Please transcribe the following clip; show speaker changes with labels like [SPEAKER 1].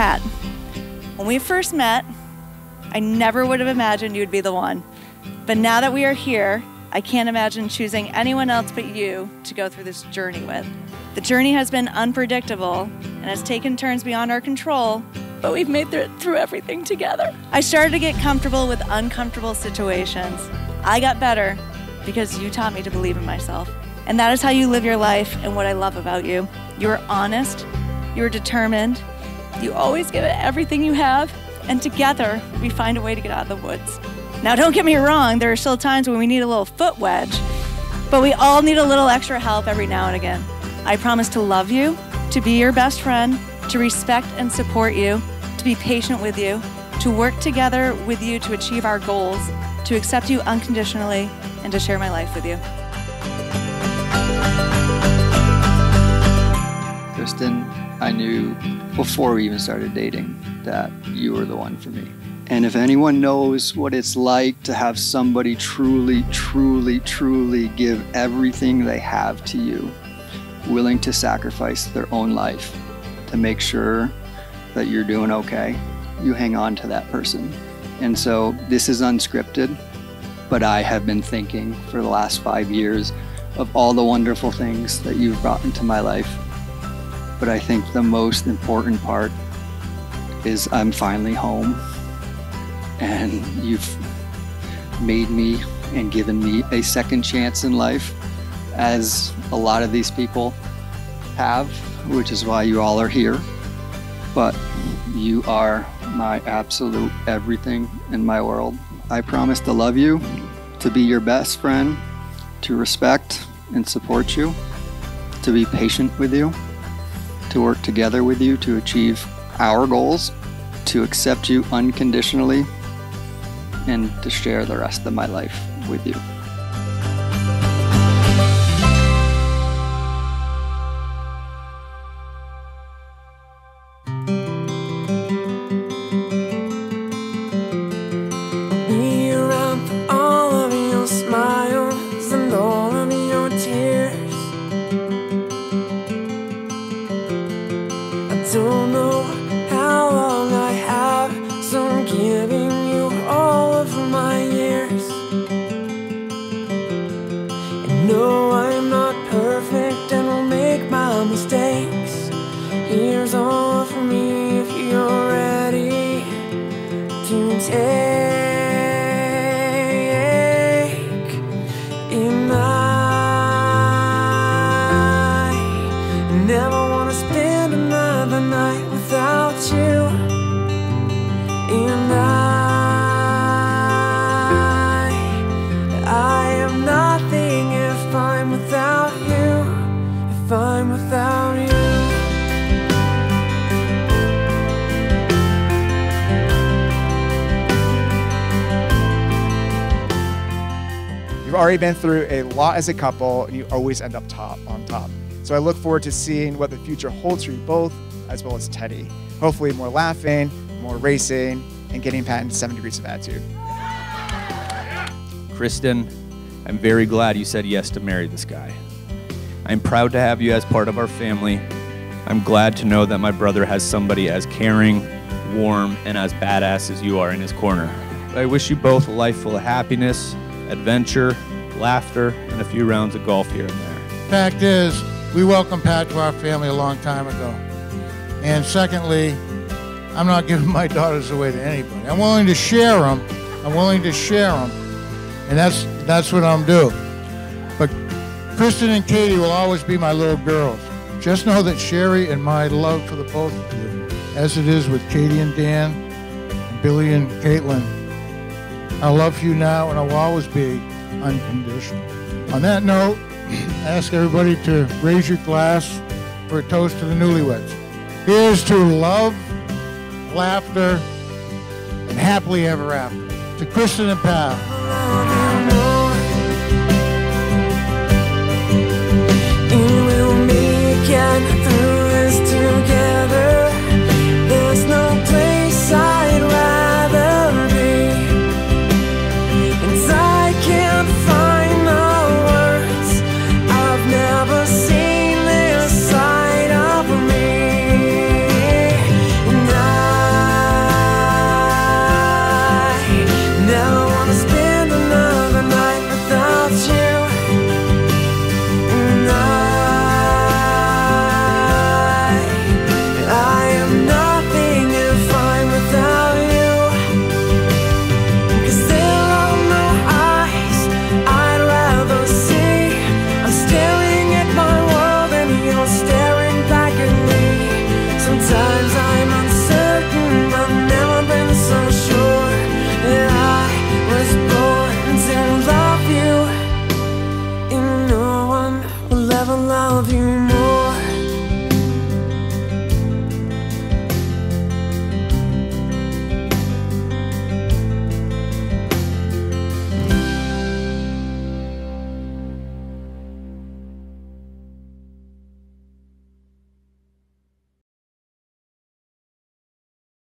[SPEAKER 1] Pat, when we first met, I never would have imagined you'd be the one. But now that we are here, I can't imagine choosing anyone else but you to go through this journey with. The journey has been unpredictable and has taken turns beyond our control, but we've made it through everything together. I started to get comfortable with uncomfortable situations. I got better because you taught me to believe in myself. And that is how you live your life and what I love about you. You are honest, you are determined, you always give it everything you have, and together we find a way to get out of the woods. Now, don't get me wrong, there are still times when we need a little foot wedge, but we all need a little extra help every now and again. I promise to love you, to be your best friend, to respect and support you, to be patient with you, to work together with you to achieve our goals, to accept you unconditionally, and to share my life with you.
[SPEAKER 2] Kristen, I knew before we even started dating that you were the one for me. And if anyone knows what it's like to have somebody truly, truly, truly give everything they have to you, willing to sacrifice their own life to make sure that you're doing okay, you hang on to that person. And so this is unscripted, but I have been thinking for the last five years of all the wonderful things that you've brought into my life. But I think the most important part is I'm finally home and you've made me and given me a second chance in life as a lot of these people have, which is why you all are here. But you are my absolute everything in my world. I promise to love you, to be your best friend, to respect and support you, to be patient with you, to work together with you to achieve our goals, to accept you unconditionally, and to share the rest of my life with you.
[SPEAKER 3] All for me if you're ready to take.
[SPEAKER 4] You've already been through a lot as a couple, and you always end up top on top. So I look forward to seeing what the future holds for you both, as well as Teddy. Hopefully, more laughing, more racing, and getting Pat into seven degrees of attitude.
[SPEAKER 5] Kristen, I'm very glad you said yes to marry this guy. I'm proud to have you as part of our family. I'm glad to know that my brother has somebody as caring, warm, and as badass as you are in his corner. I wish you both a life full of happiness, adventure, laughter, and a few rounds of golf here and there.
[SPEAKER 6] Fact is, we welcomed Pat to our family a long time ago. And secondly, I'm not giving my daughters away to anybody. I'm willing to share them. I'm willing to share them, and that's that's what I'm doing. But Kristen and Katie will always be my little girls. Just know that Sherry and my love for the both of you, as it is with Katie and Dan, Billy and Caitlin, our love you now and I will always be unconditional. On that note, I ask everybody to raise your glass for a toast to the newlyweds. Here's to love, laughter, and happily ever after. To Kristen and Pat.
[SPEAKER 3] of you.